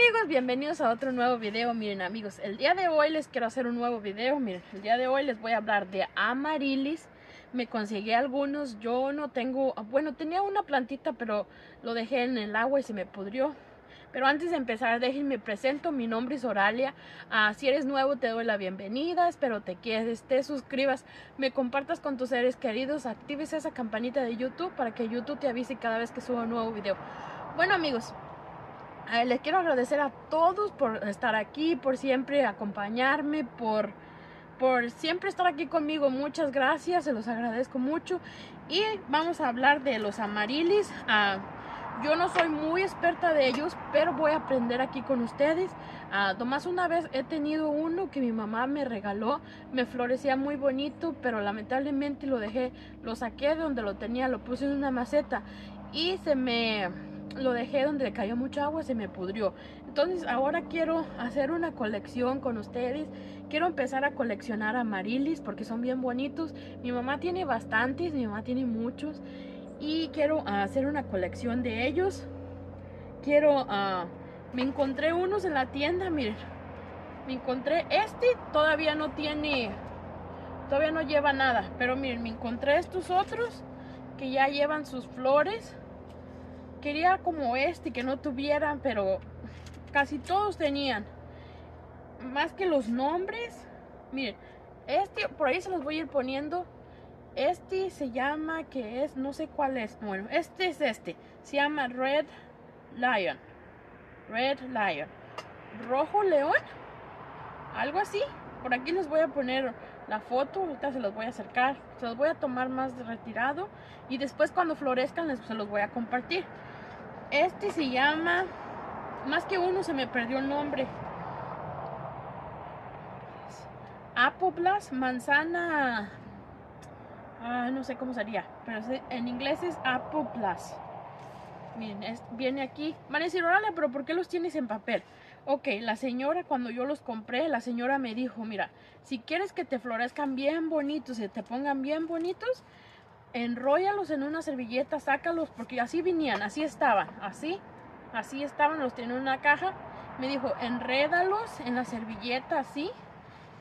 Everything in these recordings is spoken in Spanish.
amigos, bienvenidos a otro nuevo video. Miren amigos, el día de hoy les quiero hacer un nuevo video. Miren, el día de hoy les voy a hablar de amarilis. Me conseguí algunos, yo no tengo, bueno, tenía una plantita, pero lo dejé en el agua y se me pudrió. Pero antes de empezar, déjenme presento, mi nombre es Oralia. Ah, si eres nuevo, te doy la bienvenida. Espero te quedes, te suscribas, me compartas con tus seres queridos, actives esa campanita de YouTube para que YouTube te avise cada vez que suba un nuevo video. Bueno amigos, eh, les quiero agradecer a todos por estar aquí, por siempre acompañarme, por, por siempre estar aquí conmigo. Muchas gracias, se los agradezco mucho. Y vamos a hablar de los amarilis. Ah, yo no soy muy experta de ellos, pero voy a aprender aquí con ustedes. Uh, una vez he tenido uno que mi mamá me regaló, me florecía muy bonito, pero lamentablemente lo dejé, lo saqué de donde lo tenía, lo puse en una maceta y se me lo dejé donde le cayó mucha agua, se me pudrió. Entonces ahora quiero hacer una colección con ustedes. Quiero empezar a coleccionar amarilis porque son bien bonitos. Mi mamá tiene bastantes, mi mamá tiene muchos. Y quiero hacer una colección de ellos. Quiero... Uh, me encontré unos en la tienda, miren. Me encontré este, todavía no tiene... Todavía no lleva nada. Pero miren, me encontré estos otros que ya llevan sus flores quería como este que no tuvieran, pero casi todos tenían. Más que los nombres. Miren, este por ahí se los voy a ir poniendo. Este se llama, que es, no sé cuál es. Bueno, este es este. Se llama Red Lion. Red Lion. Rojo León. Algo así. Por aquí les voy a poner la foto. Ahorita se los voy a acercar. Se los voy a tomar más retirado. Y después cuando florezcan se los voy a compartir. Este se llama, más que uno se me perdió el nombre. Apoblas, manzana, ah, no sé cómo sería, pero en inglés es Apoblas. Miren, viene aquí. Van a decir, órale, pero ¿por qué los tienes en papel? Ok, la señora cuando yo los compré, la señora me dijo, mira, si quieres que te florezcan bien bonitos y te pongan bien bonitos, enróllalos en una servilleta, sácalos, porque así venían, así estaban, así, así estaban, los tenía en una caja. Me dijo, enrédalos en la servilleta así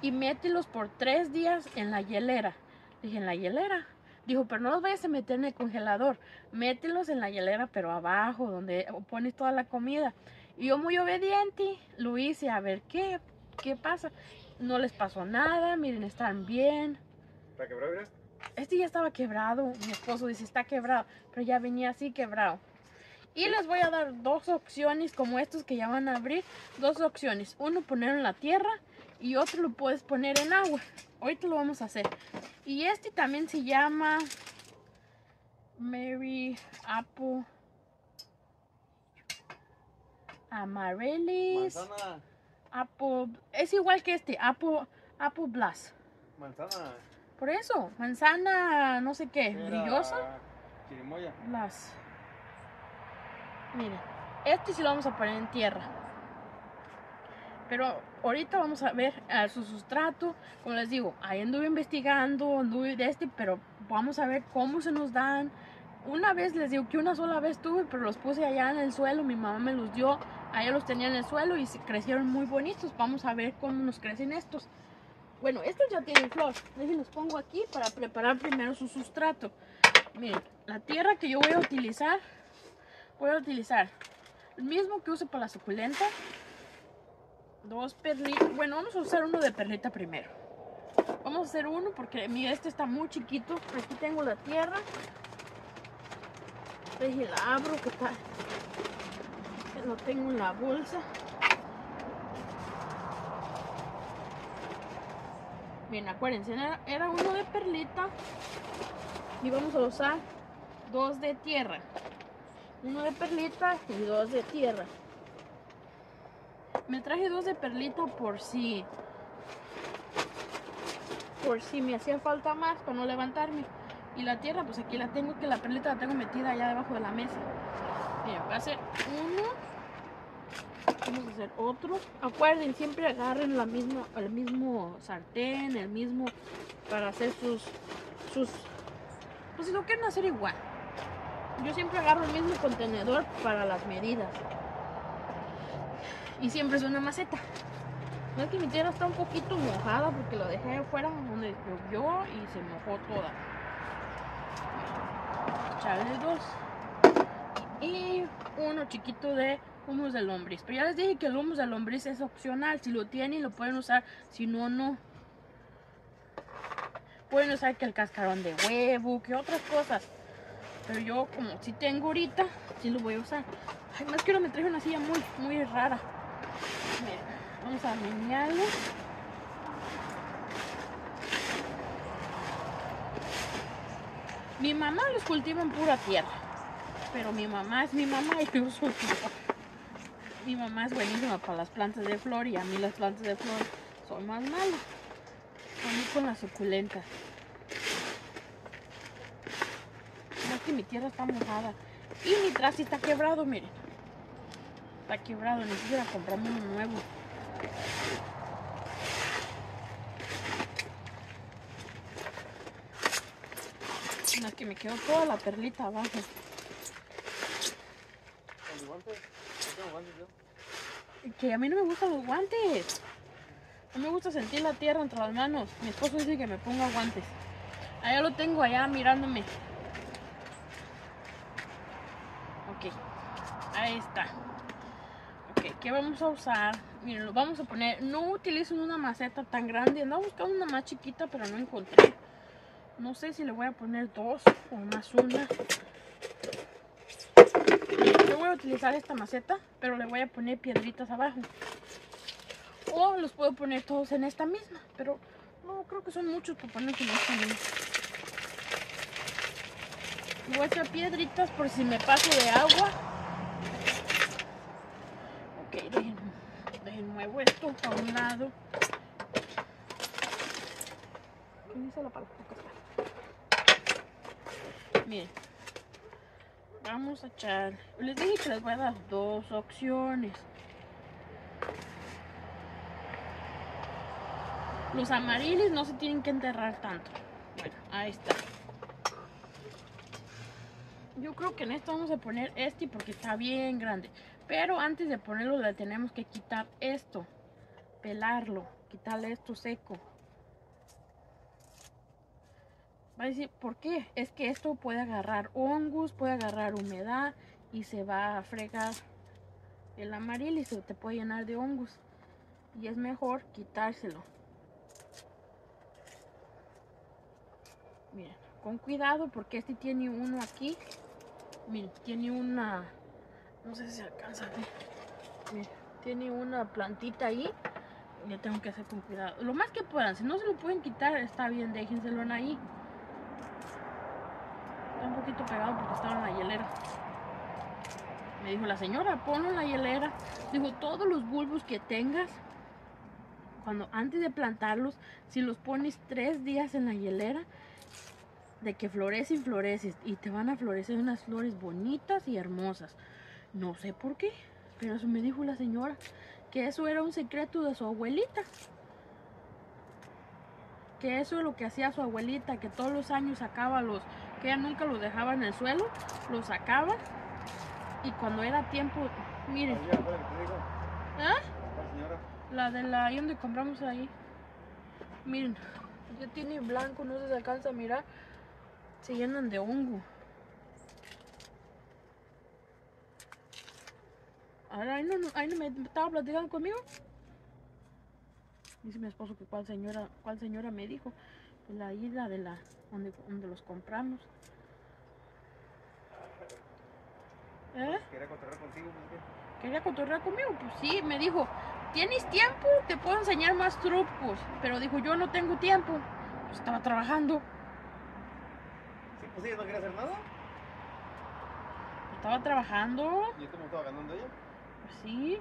y mételos por tres días en la hielera. Dije, ¿en la hielera? Dijo, pero no los vayas a meter en el congelador, mételos en la hielera, pero abajo, donde pones toda la comida. Y yo muy obediente, lo hice, a ver qué, qué pasa. No les pasó nada, miren, están bien. ¿Para quebrar, este ya estaba quebrado. Mi esposo dice, está quebrado. Pero ya venía así quebrado. Y les voy a dar dos opciones como estos que ya van a abrir. Dos opciones. Uno poner en la tierra y otro lo puedes poner en agua. Ahorita lo vamos a hacer. Y este también se llama Mary Apple Amarellis. Manzana. Apple. Es igual que este. Apple, Apple Blast. Manzana. Por eso, manzana, no sé qué, Era brillosa. Chirimoya. Las. Miren, este sí lo vamos a poner en tierra. Pero ahorita vamos a ver a su sustrato. Como les digo, ahí anduve investigando, anduve de este, pero vamos a ver cómo se nos dan. Una vez les digo que una sola vez tuve, pero los puse allá en el suelo. Mi mamá me los dio, allá los tenía en el suelo y crecieron muy bonitos. Vamos a ver cómo nos crecen estos. Bueno, estos ya tienen flor. los pongo aquí para preparar primero su sustrato. Miren, la tierra que yo voy a utilizar, voy a utilizar el mismo que uso para la suculenta. Dos perlitas. Bueno, vamos a usar uno de perlita primero. Vamos a hacer uno porque mi este está muy chiquito. Aquí tengo la tierra. Deje la abro que está. Lo tengo en la bolsa. Bien, acuérdense, era, uno de perlita y vamos a usar dos de tierra. Uno de perlita y dos de tierra. Me traje dos de perlita por si por si me hacía falta más para no levantarme. Y la tierra, pues aquí la tengo, que la perlita la tengo metida allá debajo de la mesa. Bien, voy a hacer uno vamos a hacer otro acuerden siempre agarren la misma el mismo sartén el mismo para hacer sus sus pues si lo quieren hacer igual yo siempre agarro el mismo contenedor para las medidas Y siempre es una maceta. No es que mi tierra está un poquito mojada porque lo dejé afuera donde llovió y se mojó toda. Echarle dos. Y uno chiquito de humus de lombriz. Pero ya les dije que el humus de lombriz es opcional. Si lo tienen, lo pueden usar. Si no, no. Pueden usar que el cascarón de huevo, que otras cosas. Pero yo, como si tengo ahorita, sí lo voy a usar. Ay, más que no me traje una silla muy, muy rara. Vamos a menearlo. Mi mamá los cultiva en pura tierra. Pero mi mamá es mi mamá y yo soy. Mi mamá es buenísima para las plantas de flor y a mí las plantas de flor son más malas. A mí con las suculentas. No es que mi tierra está mojada. Y mi traste está quebrado, miren. Está quebrado, necesito comprarme uno nuevo. Es que me quedó toda la perlita abajo. ¿Con los guantes? No tengo Que a mí no me gustan los guantes. No me gusta sentir la tierra entre las manos. Mi esposo dice que me ponga guantes. Allá lo tengo allá mirándome. Ok. Ahí está. Ok, ¿qué vamos a usar? Miren, lo vamos a poner. No utilizo una maceta tan grande. Andaba buscando una más chiquita, pero no encontré. No sé si le voy a poner dos o más una. Utilizar esta maceta, pero le voy a poner piedritas abajo. O los puedo poner todos en esta misma, pero no creo que son muchos para poner en esta misma. Voy a echar piedritas por si me paso de agua. Ok, dejen, dejen muevo esto a un lado. Miren. Vamos a echar. Les dije que les voy a dar dos opciones. Los amarilis no se tienen que enterrar tanto. Bueno, ahí está. Yo creo que en esto vamos a poner este porque está bien grande. Pero antes de ponerlo le tenemos que quitar esto. Pelarlo. Quitarle esto seco. Va a decir, ¿por qué? Es que esto puede agarrar hongos, puede agarrar humedad y se va a fregar el amaril y se te puede llenar de hongos. Y es mejor quitárselo. Miren, con cuidado porque este tiene uno aquí. Miren, tiene una... No sé si se alcanza a ver. Miren, tiene una plantita ahí. Ya tengo que hacer con cuidado. Lo más que puedan. Si no se lo pueden quitar, está bien, déjenselo en ahí. Un poquito pegado porque estaba en la hielera. Me dijo la señora, ponlo en la hielera. Dijo, todos los bulbos que tengas, cuando antes de plantarlos, si los pones tres días en la hielera, de que florecen, floreces y te van a florecer unas flores bonitas y hermosas. No sé por qué, pero eso me dijo la señora, que eso era un secreto de su abuelita. Que eso es lo que hacía su abuelita, que todos los años sacaba los, que ella nunca los dejaba en el suelo, los sacaba y cuando era tiempo, miren. ¿ah? La de la ahí donde compramos ahí. Miren, ya tiene blanco, no se alcanza a mirar. Se llenan de hongo. Ahora ahí no, no- ahí no me estaba platicando conmigo. Dice mi esposo que cuál señora, cuál señora me dijo. Pues la isla de la donde, donde los compramos. ¿Eh? Quería cotorrear contigo, ¿qué? ¿Quería cotorrear conmigo? Pues sí, me dijo, ¿tienes tiempo? Te puedo enseñar más trucos. Pero dijo, yo no tengo tiempo. Pues estaba trabajando. Sí, pues ella no quería hacer nada. Estaba trabajando. ¿Y yo cómo estaba ganando ella? Pues sí.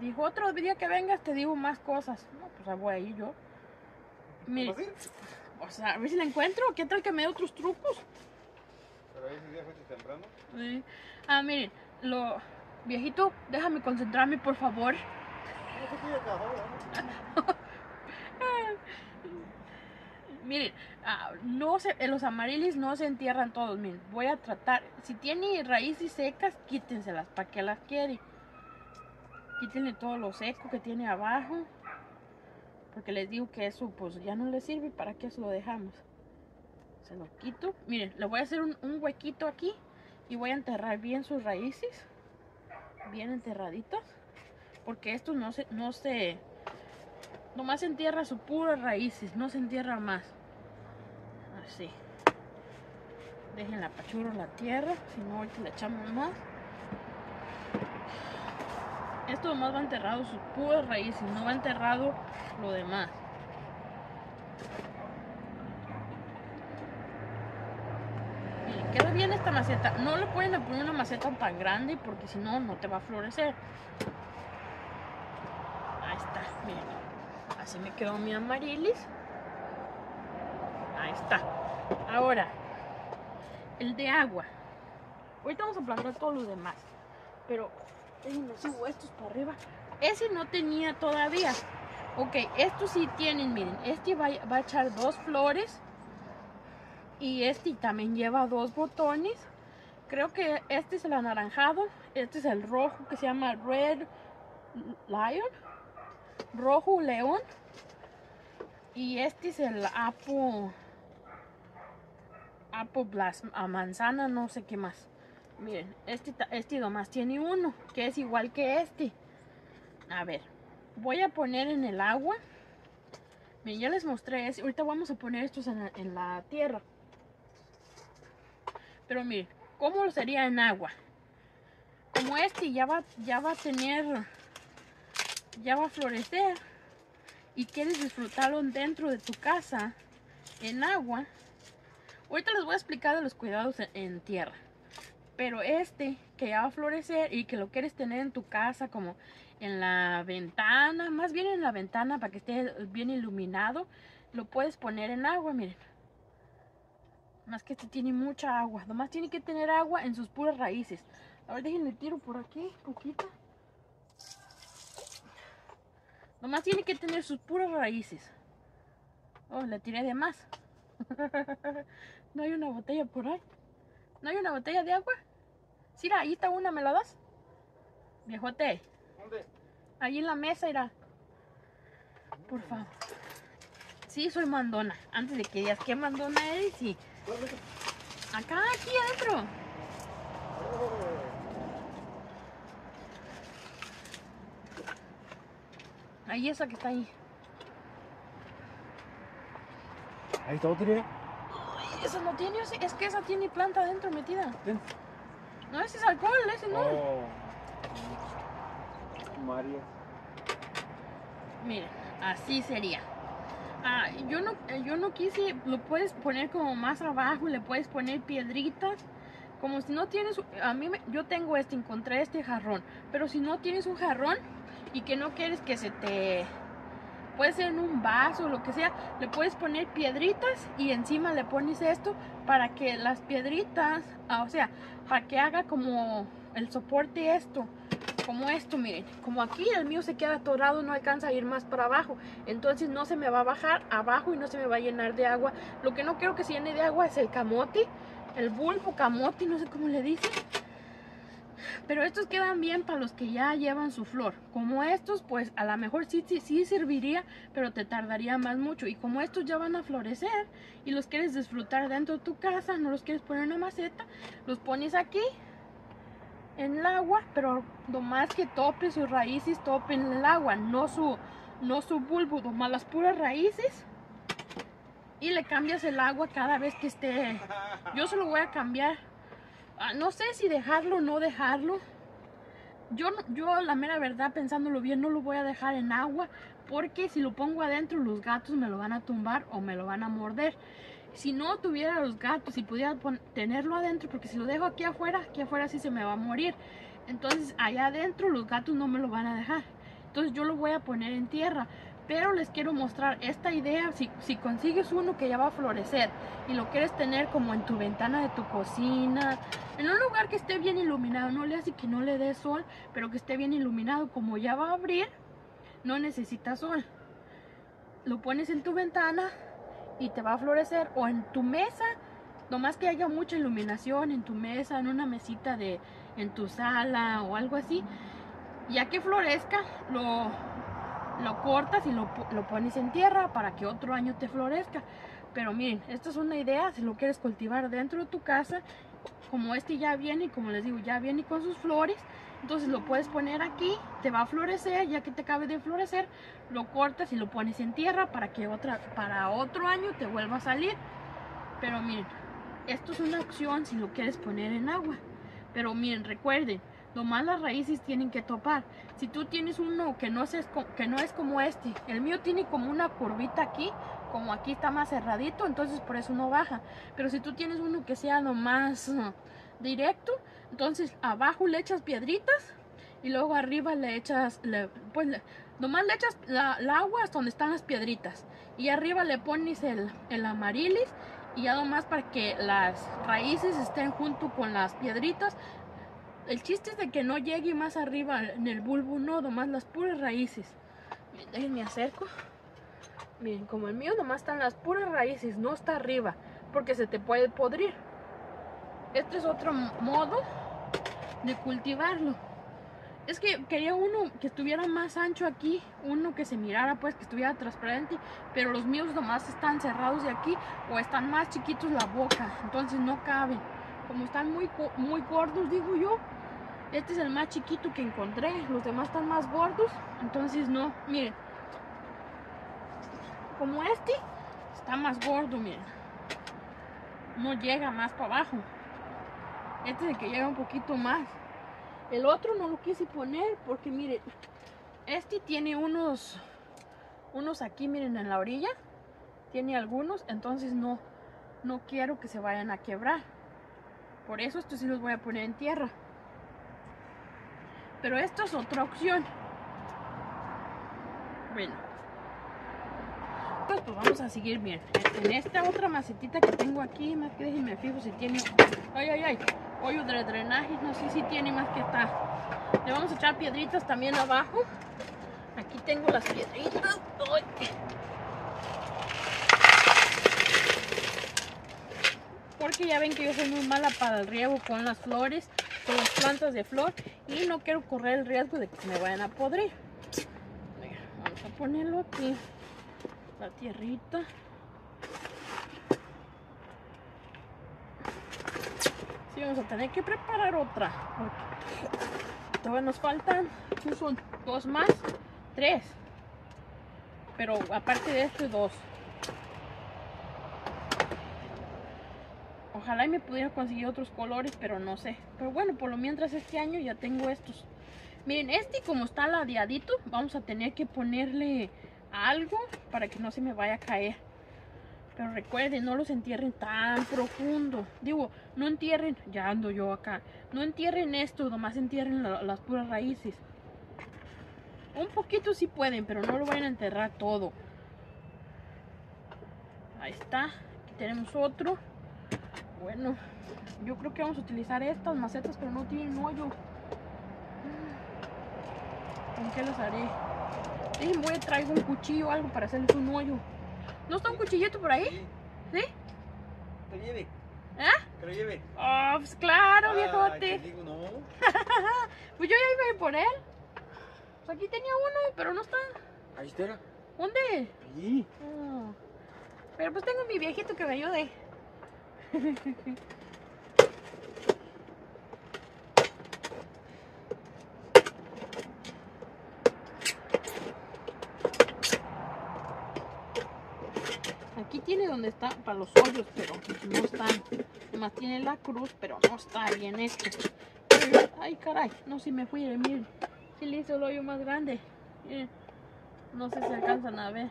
Dijo, otro día que vengas te digo más cosas. No, pues ahí voy ahí yo. Mire, ¿Cómo así? o sea, a ver si la encuentro. ¿Qué tal que me dé otros trucos? Pero ese día fuiste temprano. Sí. Ah, miren, lo... Viejito, déjame concentrarme, por favor. ¿no? Miren, ah, no se, eh, los amarilis no se entierran todos. Miren, voy a tratar. Si tiene raíces secas, quítenselas. ¿Para qué las quiere? Aquí tiene todo lo seco que tiene abajo. Porque les digo que eso pues ya no le sirve. ¿Para qué se lo dejamos? Se lo quito. Miren, le voy a hacer un, un huequito aquí. Y voy a enterrar bien sus raíces. Bien enterraditas. Porque esto no se... No se nomás se entierra sus puras raíces. No se entierra más. Así. Dejen la pachurro la tierra. Si no, ahorita le echamos más. Esto nomás va enterrado sus puras raíces. No va enterrado lo demás. Miren, queda bien esta maceta. No le pueden poner una maceta tan grande porque si no, no te va a florecer. Ahí está, miren. Así me quedó mi amarilis. Ahí está. Ahora, el de agua. Ahorita vamos a plantar todo lo demás. Pero, déjenme subo estos para arriba. Ese no tenía todavía. Ok, estos sí tienen, miren. Este va, a echar dos flores. Y este también lleva dos botones. Creo que este es el anaranjado. Este es el rojo que se llama Red Lion. Rojo León. Y este es el Apple. Apple Blast. A manzana, no sé qué más. Miren, este, este nomás tiene uno. Que es igual que este. A ver. Voy a poner en el agua. Miren, ya les mostré ese. Ahorita vamos a poner estos en la, tierra. Pero miren, ¿cómo lo sería en agua? Como este ya va, ya va a tener, ya va a florecer y quieres disfrutarlo dentro de tu casa en agua. Ahorita les voy a explicar de los cuidados en tierra. Pero este que ya va a florecer y que lo quieres tener en tu casa como en la ventana, más bien en la ventana para que esté bien iluminado, lo puedes poner en agua, miren. Más que este tiene mucha agua. Nomás tiene que tener agua en sus puras raíces. A ver, déjenme tiro por aquí, poquito. Nomás tiene que tener sus puras raíces. Oh, le tiré de más. no hay una botella por ahí. ¿No hay una botella de agua? Sí, ahí está una, ¿me la das? Viejote, ¿Dónde? ahí en la mesa irá. Por favor. Sí, soy mandona. Antes de que digas qué mandona eres. ¿Dónde? Acá, aquí adentro. Ahí esa que está ahí. Ahí está otra. Esa no tiene, es que esa tiene planta adentro metida. Ven. No, ese es alcohol, ese no. Oh. María. Miren, así sería. Ah, yo no, eh, yo no quise, lo puedes poner como más abajo, le puedes poner piedritas, como si no tienes, a mí, me- yo tengo este, encontré este jarrón, pero si no tienes un jarrón y que no quieres que se te, puede ser en un vaso lo que sea, le puedes poner piedritas y encima le pones esto para que las piedritas, ah, o sea, para que haga como el soporte esto, como esto, miren, como aquí el mío se queda atorado, no alcanza a ir más para abajo, entonces no se me va a bajar abajo y no se me va a llenar de agua. Lo que no quiero que se llene de agua es el camote, el bulbo, camote, no sé cómo le dicen. Pero estos quedan bien para los que ya llevan su flor. Como estos, pues a lo mejor sí, sí, sí serviría, pero te tardaría más mucho. Y como estos ya van a florecer y los quieres disfrutar dentro de tu casa, no los quieres poner en una maceta, los pones aquí en el agua, pero nomás que tope sus raíces, topen el agua, no su, no su bulbo, nomás las puras raíces. Y le cambias el agua cada vez que esté. Yo se lo voy a cambiar. Ah, no sé si dejarlo o no dejarlo. Yo, yo la mera verdad, pensándolo bien, no lo voy a dejar en agua porque si lo pongo adentro los gatos me lo van a tumbar o me lo van a morder. Si no tuviera los gatos y pudiera tenerlo adentro, porque si lo dejo aquí afuera, aquí afuera sí se me va a morir. Entonces allá adentro los gatos no me lo van a dejar. Entonces yo lo voy a poner en tierra. Pero les quiero mostrar esta idea. Si, si consigues uno que ya va a florecer y lo quieres tener como en tu ventana de tu cocina, en un lugar que esté bien iluminado, no le hace que no le dé sol, pero que esté bien iluminado, como ya va a abrir, no necesita sol. Lo pones en tu ventana y te va a florecer o en tu mesa, nomás que haya mucha iluminación en tu mesa, en una mesita de en tu sala o algo así. Ya que florezca, lo, lo cortas y lo, lo pones en tierra para que otro año te florezca. Pero miren, esta es una idea si lo quieres cultivar dentro de tu casa. Como este ya viene, como les digo, ya viene con sus flores. Entonces lo puedes poner aquí, te va a florecer, ya que te acabe de florecer, lo cortas y lo pones en tierra para que otra, para otro año te vuelva a salir. Pero miren, esto es una opción si lo quieres poner en agua. Pero miren, recuerden, nomás las raíces tienen que topar. Si tú tienes uno que no, es, que no es como este, el mío tiene como una curvita aquí, como aquí está más cerradito, entonces por eso no baja. Pero si tú tienes uno que sea nomás uh, directo, entonces abajo le echas piedritas y luego arriba le echas, le- pues le- nomás le echas la, la agua hasta donde están las piedritas. Y arriba le pones el, el amarilis y ya nomás para que las raíces estén junto con las piedritas. El chiste es de que no llegue más arriba en el bulbo, no, nomás las puras raíces. Miren, déjenme acerco. Miren, como el mío nomás están las puras raíces, no está arriba, porque se te puede podrir. Este es otro modo de cultivarlo. Es que quería uno que estuviera más ancho aquí, uno que se mirara pues, que estuviera transparente, pero los míos nomás están cerrados de aquí o están más chiquitos la boca, entonces no caben. Como están muy, muy gordos, digo yo, este es el más chiquito que encontré, los demás están más gordos, entonces no, miren. Como este está más gordo, miren. No llega más para abajo. Este es el que llega un poquito más. El otro no lo quise poner porque miren, este tiene unos unos aquí, miren, en la orilla. Tiene algunos, entonces no no quiero que se vayan a quebrar. Por eso estos sí los voy a poner en tierra. Pero esto es otra opción. Bueno. Pues, pues vamos a seguir bien. En esta otra macetita que tengo aquí, más que déjenme fijo si tiene. Ay, ay, ay. Hoyo de drenaje, no sé si tiene más que está. Le vamos a echar piedritas también abajo. Aquí tengo las piedritas. Porque ya ven que yo soy muy mala para el riego con las flores, con las plantas de flor. Y no quiero correr el riesgo de que se me vayan a podrir. Vamos a ponerlo aquí. La tierrita. Sí, vamos a tener que preparar otra. Todavía nos faltan. ¿qué son? Dos más. Tres. Pero aparte de esto, dos. Ojalá y me pudiera conseguir otros colores, pero no sé. Pero bueno, por lo mientras este año ya tengo estos. Miren, este como está ladeadito, vamos a tener que ponerle algo para que no se me vaya a caer. Pero recuerden, no los entierren tan profundo. Digo, no entierren, ya ando yo acá. No entierren esto, nomás entierren la- las puras raíces. Un poquito sí pueden, pero no lo vayan a enterrar todo. Ahí está. Aquí tenemos otro. Bueno, yo creo que vamos a utilizar estas macetas, pero no tienen hoyo. ¿Con qué las haré? Déjenme, voy a traer un cuchillo o algo para hacerles un hoyo. ¿No está un cuchillito por ahí? Sí. ¿Sí? Lo lleve. ¿Ah? Que lo lleve. Oh, pues claro, Ay, viejote. te digo, no. Pues yo ya iba a ir por él. Pues aquí tenía uno, pero no está. Ahí está. ¿Dónde? Sí. Oh. Pero pues tengo mi viejito que me ayude. Aquí tiene donde está para los hoyos, pero no están. Nomás tiene la cruz, pero no está bien. Pero- Ay, caray, no si me fui, miren. Si le hizo el hoyo más grande. No sé si alcanzan a ver.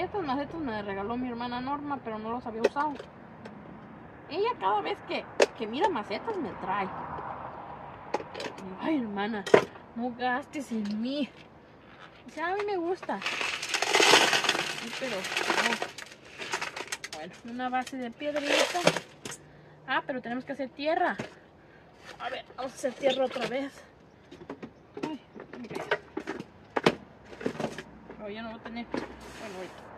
Estas macetas me regaló mi hermana Norma, pero no los había usado. Ella cada vez que, que mira macetas me trae. Ay, hermana, no gastes en mí. Dice, a mí me gusta. Pero no. Bueno, una base de piedrita. Ah, pero tenemos que hacer tierra. A ver, vamos a hacer tierra otra vez. Ay, mira. Pero ya no voy a tener. Bueno, ahorita.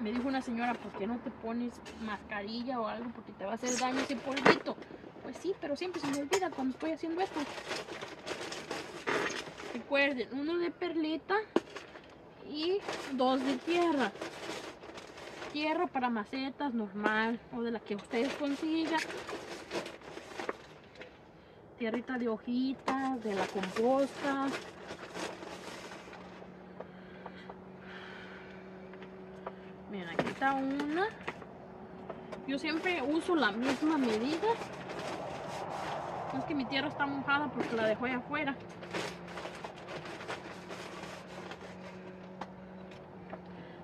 Me dijo una señora, ¿por qué no te pones mascarilla o algo? Porque te va a hacer daño ese polvito. Pues sí, pero siempre se me olvida cuando estoy haciendo esto. Recuerden, uno de perlita y dos de tierra. Tierra para macetas normal o de la que ustedes consigan. Tierrita de hojitas, de la composta. Miren, aquí está una. Yo siempre uso la misma medida. Es que mi tierra está mojada porque la dejó allá afuera.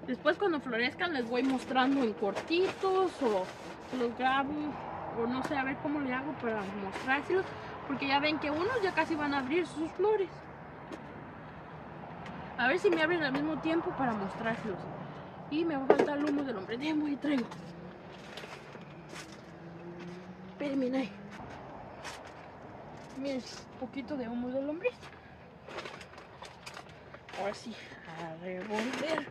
Después cuando florezcan les voy mostrando en cortitos o los grabo o no sé a ver cómo le hago para mostrárselos porque ya ven que unos ya casi van a abrir sus flores. A ver si me abren al mismo tiempo para mostrárselos. Y me va a faltar el humo del hombre. Déjame y traigo. Espérenme ahí. Miren, poquito de humo del hombre. Ahora sí, a revolver.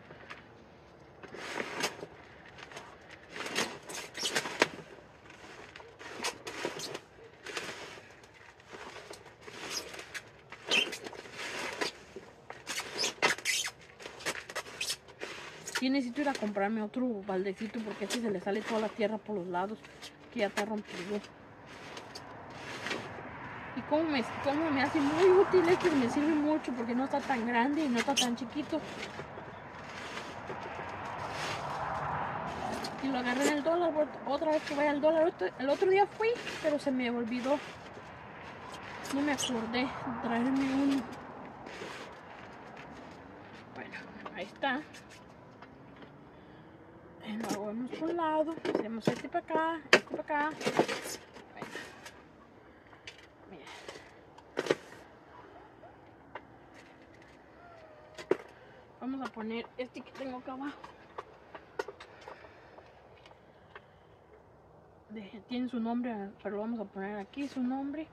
Necesito ir a comprarme otro baldecito porque así se le sale toda la tierra por los lados que ya está rompido. Y como me, como me hace muy útil esto, me sirve mucho porque no está tan grande y no está tan chiquito. Y lo agarré en el dólar, otra vez que vaya al dólar. El otro día fui, pero se me olvidó. No me acordé traerme uno. Bueno, ahí está lo vamos por un lado, hacemos este para acá, este para acá. Vamos a poner este que tengo acá abajo. tiene su nombre, pero vamos a poner aquí su nombre.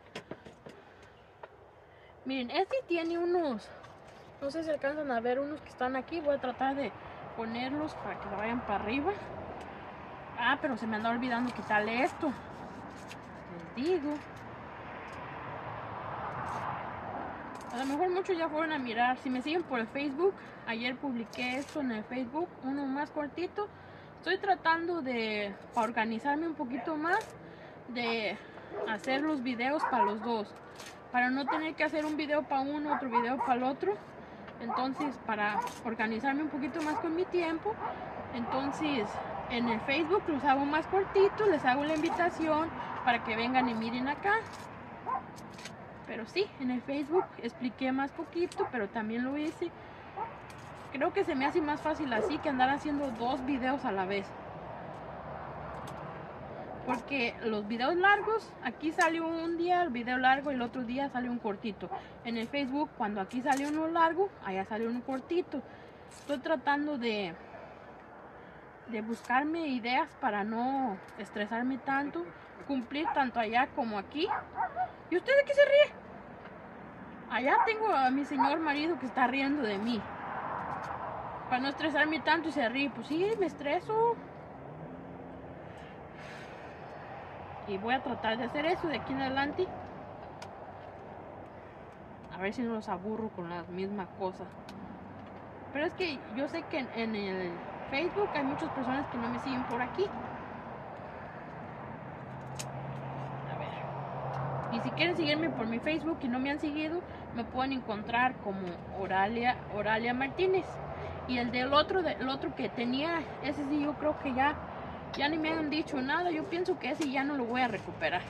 Miren, este tiene unos, no sé si alcanzan a ver unos que están aquí. Voy a tratar de ponerlos para que vayan para arriba. Ah, pero se me anda olvidando quitarle esto. Les digo. A lo mejor muchos ya fueron a mirar. Si me siguen por el Facebook, ayer publiqué esto en el Facebook, uno más cortito. Estoy tratando de organizarme un poquito más, de hacer los videos para los dos. Para no tener que hacer un video para uno, otro video para el otro entonces, para organizarme un poquito más con mi tiempo, entonces en el Facebook los hago más cortitos, les hago la invitación para que vengan y miren acá. Pero sí, en el Facebook expliqué más poquito, pero también lo hice. Creo que se me hace más fácil así que andar haciendo dos videos a la vez porque los videos largos, aquí salió un día el video largo y el otro día salió un cortito. En el Facebook, cuando aquí salió uno largo, allá salió uno cortito. Estoy tratando de, de buscarme ideas para no estresarme tanto, cumplir tanto allá como aquí. ¿Y usted de qué se ríe? Allá tengo a mi señor marido que está riendo de mí. Para no estresarme tanto y se ríe. Pues sí, me estreso. Y voy a tratar de hacer eso de aquí en adelante. A ver si no los aburro con las mismas cosas. Pero es que yo sé que en, el Facebook hay muchas personas que no me siguen por aquí. A ver. Y si quieren seguirme por mi Facebook y no me han seguido, me pueden encontrar como Oralia, Oralia Martínez. Y el del otro, del otro que tenía, ese sí yo creo que ya ya ni me han dicho nada. Yo pienso que ese ya no lo voy a recuperar.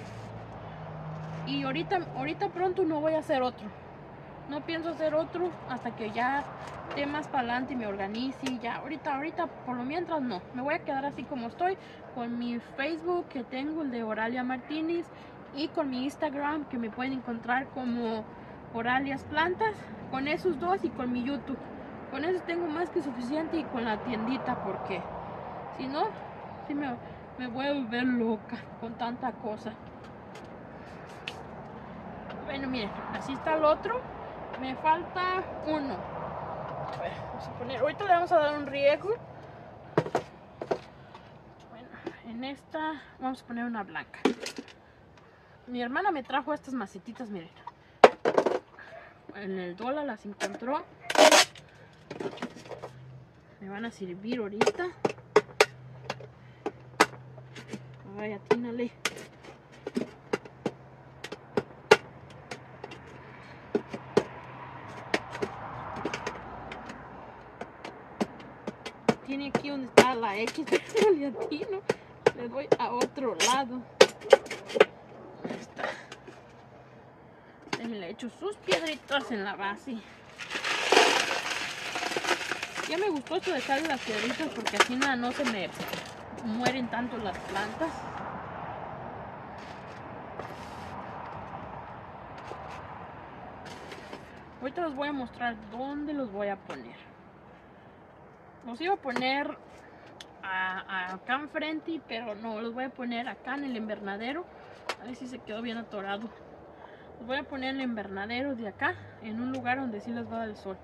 Y ahorita, ahorita pronto no voy a hacer otro. No pienso hacer otro hasta que ya esté más para adelante y me organice. Ya ahorita, ahorita, por lo mientras no. Me voy a quedar así como estoy. Con mi Facebook que tengo, el de Oralia Martínez. Y con mi Instagram que me pueden encontrar como Oralias Plantas. Con esos dos y con mi YouTube. Con eso tengo más que suficiente y con la tiendita porque si no, Sí me, me voy a volver loca con tanta cosa. Bueno, miren, así está el otro. Me falta uno. Vamos a poner. Ahorita le vamos a dar un riego. Bueno, en esta vamos a poner una blanca. Mi hermana me trajo estas macetitas, miren. En el dólar las encontró. Me van a servir ahorita. Ay, atínale. Tiene aquí donde está la X, pero le. Le doy a otro lado. Ahí está. Déjenle echo sus piedritas en la base. Ya me gustó esto de echarle las piedritas porque así nada no se me mueren tanto las plantas. Ahorita les voy a mostrar dónde los voy a poner. Los iba a poner a- a- acá enfrente, pero no, los voy a poner acá en el invernadero. A ver si se quedó bien atorado. Los voy a poner en el invernadero de acá, en un lugar donde sí les va a dar el sol.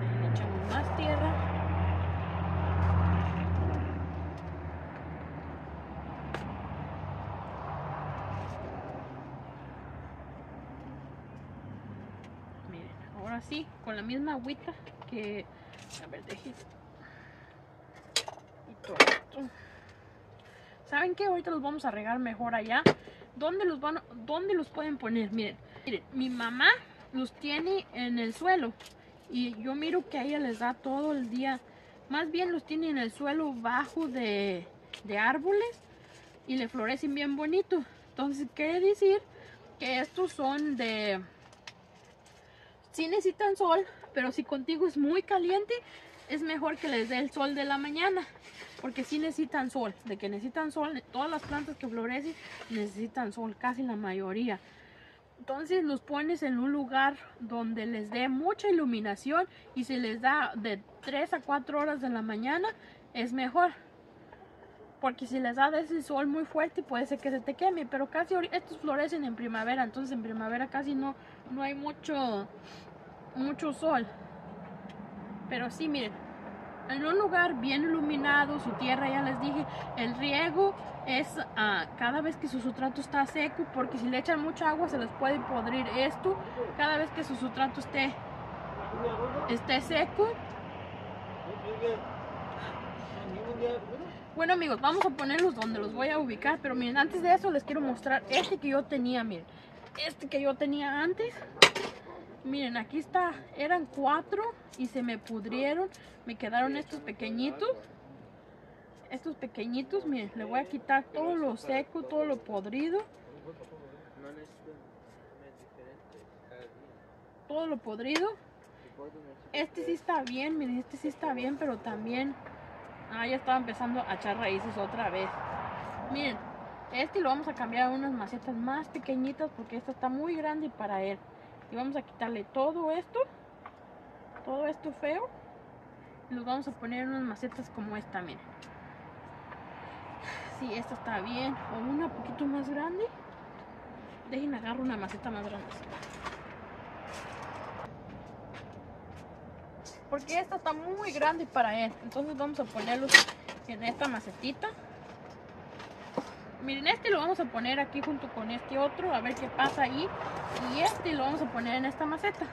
Ahí le echamos más tierra. Miren, ahora sí, con la misma agüita que... A ver. Y todo esto. ¿Saben qué? Ahorita los vamos a regar mejor allá. ¿Dónde los van, dónde los pueden poner? Miren, miren, mi mamá los tiene en el suelo y yo miro que a ella les da todo el día. Más bien los tiene en el suelo bajo de, de árboles y le florecen bien bonito. Entonces quiere decir que estos son de... Sí necesitan sol, pero si contigo es muy caliente, es mejor que les dé el sol de la mañana. Porque sí necesitan sol, de que necesitan sol, todas las plantas que florecen necesitan sol, casi la mayoría. Entonces los pones en un lugar donde les dé mucha iluminación y si les da de 3 a 4 horas de la mañana es mejor. Porque si les da ese sol muy fuerte puede ser que se te queme, pero casi estos florecen en primavera, entonces en primavera casi no, no hay mucho, mucho sol. Pero sí, miren, en un lugar bien iluminado, su tierra, ya les dije, el riego es ah, cada vez que su sustrato está seco, porque si le echan mucha agua se les puede podrir esto. Cada vez que su sustrato esté, esté seco. Bueno amigos, vamos a ponerlos donde los voy a ubicar, pero miren, antes de eso les quiero mostrar este que yo tenía, miren, este que yo tenía antes. Miren, aquí está, eran cuatro y se me pudrieron, me quedaron estos pequeñitos. Estos pequeñitos, miren, le voy a quitar todo lo seco, todo lo podrido, todo lo podrido. Este sí está bien, miren, este sí está bien, pero también, ah, ya estaba empezando a echar raíces otra vez. Miren, este lo vamos a cambiar a unas macetas más pequeñitas porque esta está muy grande para él. Y vamos a quitarle todo esto, todo esto feo. Y los vamos a poner en unas macetas como esta, miren. Sí, esta está bien. O una poquito más grande. Dejen agarro una maceta más grande. Porque esta está muy grande para él. Entonces vamos a ponerlos en esta macetita. Miren, este lo vamos a poner aquí junto con este otro, a ver qué pasa ahí. Y este lo vamos a poner en esta maceta,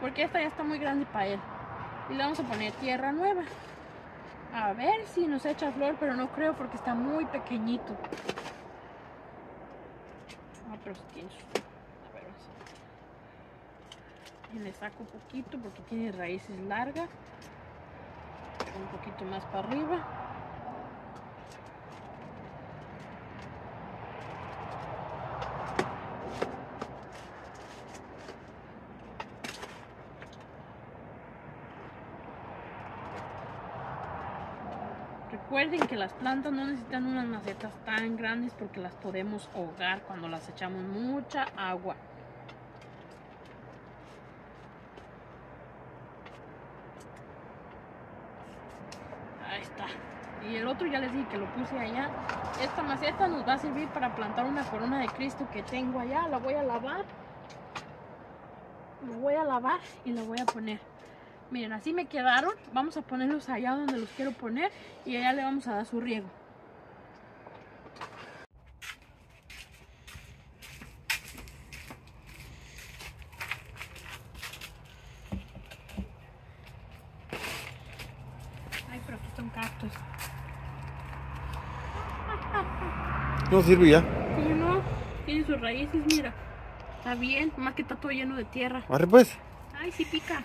porque esta ya está muy grande para él. Y le vamos a poner tierra nueva. A ver si nos echa flor, pero no creo porque está muy pequeñito. Tiene su- A ver, Y le saco un poquito porque tiene raíces largas. Un poquito más para arriba. Recuerden que las plantas no necesitan unas macetas tan grandes porque las podemos ahogar cuando las echamos mucha agua. Ahí está. y el otro ya les dije que lo puse allá. Esta maceta nos va a servir para plantar una corona de Cristo que tengo allá. La voy a lavar. La voy a lavar y la voy a poner. Miren, así me quedaron. Vamos a ponerlos allá donde los quiero poner y allá le vamos a dar su riego. Ay, pero aquí está un cactus. No sirve ya. ¿Cómo no? Tiene sus raíces, mira. Está bien, más que está todo lleno de tierra. Arre pues. Ay, sí pica.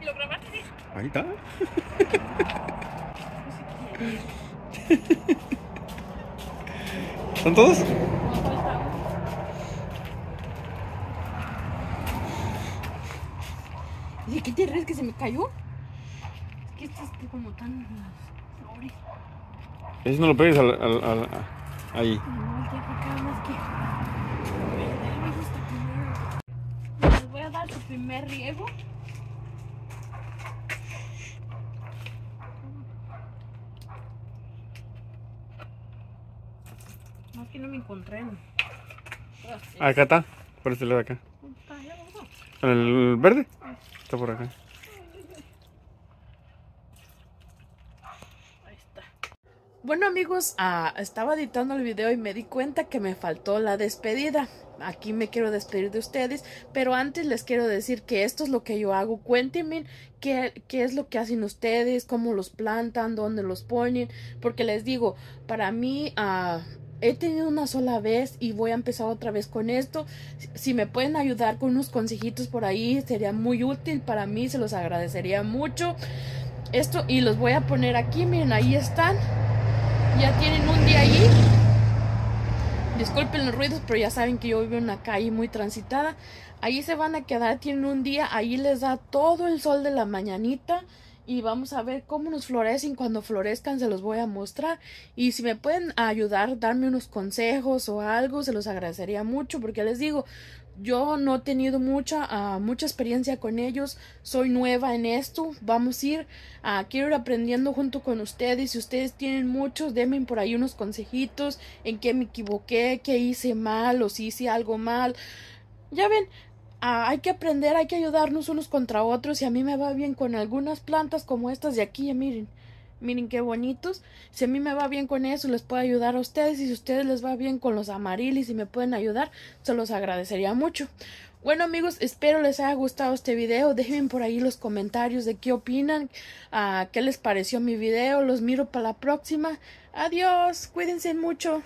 ¿Y lo grabaste? Ahí está. No sé qué. ¿Son todos? No, falta uno. Dice, ¿qué te ríes que se me cayó? Es que como tan las flores. Ese no lo pegues al, al, al- ahí. No, acá más que. Les voy a dar su primer riego. No, es que no me encontré. ¿no? Acá está. Por este lado de acá. ¿Dónde está? ¿Allá abajo? ¿En el verde? Está por acá. Ahí está. Bueno amigos, ah, estaba editando el video y me di cuenta que me faltó la despedida. Aquí me quiero despedir de ustedes, pero antes les quiero decir que esto es lo que yo hago. Cuéntenme qué, qué es lo que hacen ustedes, cómo los plantan, dónde los ponen, porque les digo, para mí ah, he tenido una sola vez y voy a empezar otra vez con esto. Si- Si me pueden ayudar con unos consejitos por ahí, sería muy útil para mí, se los agradecería mucho. Esto y los voy a poner aquí, miren, ahí están. Ya tienen un día ahí. Disculpen los ruidos, pero ya saben que yo vivo en una calle muy transitada. Ahí se van a quedar, tienen un día, ahí les da todo el sol de la mañanita. Y vamos a ver cómo nos florecen. Cuando florezcan se los voy a mostrar. Y si me pueden ayudar, darme unos consejos o algo, se los agradecería mucho. Porque les digo, yo no he tenido mucha, ah, mucha experiencia con ellos. Soy nueva en esto. Vamos a ir, ah, quiero ir aprendiendo junto con ustedes. Si ustedes tienen muchos, denme por ahí unos consejitos en qué me equivoqué, qué hice mal o si hice algo mal. Ya ven, ah, hay que aprender, hay que ayudarnos unos contra otros. Y a mí me va bien con algunas plantas como estas de aquí, miren. Miren qué bonitos. Si a mí me va bien con eso, les puedo ayudar a ustedes. Y si a ustedes les va bien con los amarilis y me pueden ayudar, se los agradecería mucho. Bueno amigos, espero les haya gustado este video. Déjenme por ahí los comentarios de qué opinan, ah, qué les pareció mi video. Los miro para la próxima. Adiós, cuídense mucho.